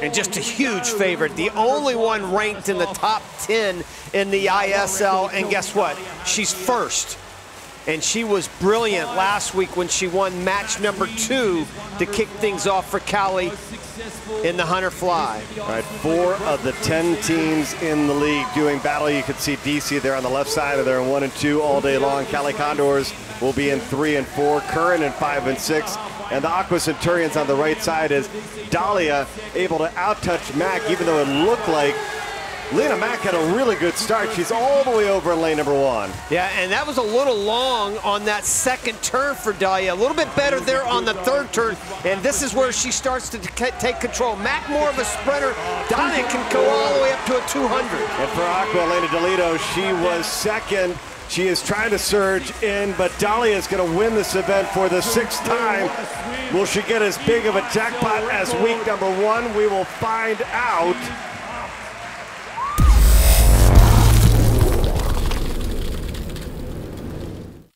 and just a huge favorite. The only one ranked in the top 10 in the ISL, and guess what? She's first. And she was brilliant last week when she won match number two to kick things off for Cali in the hundred fly. All right, four of the 10 teams in the league doing battle. You can see DC there on the left side of there in one and two all day long. Cali Condors will be in three and four, Current in five and six. And the Aqua Centurions on the right side is Dahlia able to outtouch Mac, even though it looked like Lena Mack had a really good start. She's all the way over in lane number one. Yeah, and that was a little long on that second turn for Dahlia. A little bit better there on the third turn, and this is where she starts to take control. Mac more of a sprinter. Dahlia can go all the way up to a 200. And for Aqua, Lena Di Liddo, she was second. She is trying to surge in, but Dahlia is going to win this event for the sixth time. Will she get as big of a jackpot as week number one? We will find out